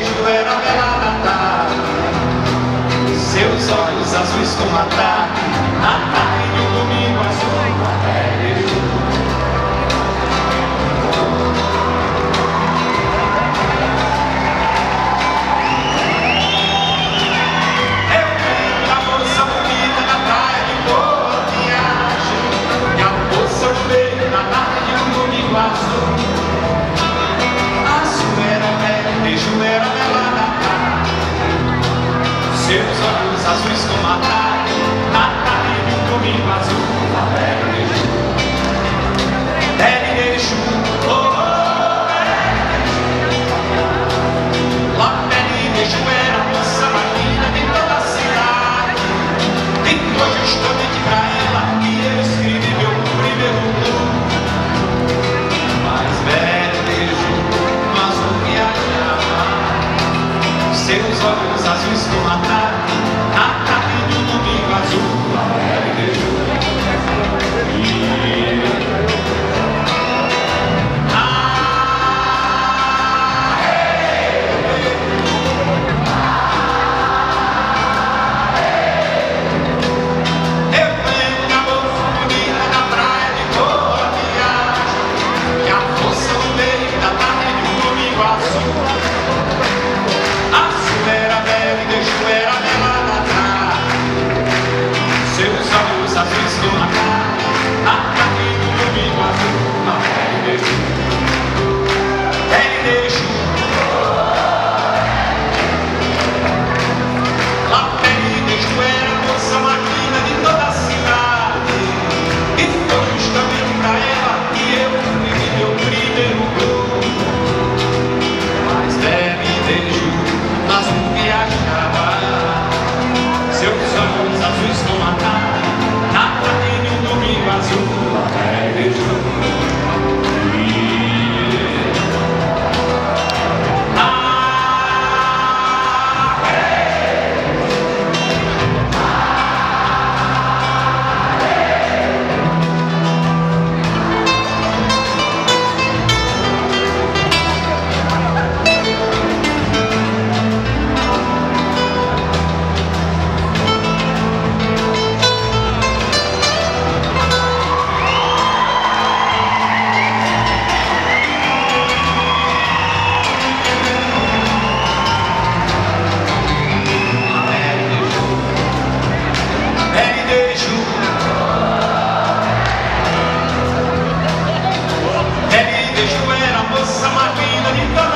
beijo era pela é tarde Seus olhos azuis com matar Matar ah, ah. Estou na cara, atraído no domingo azul, na pele dele. desde era moça, uma vida de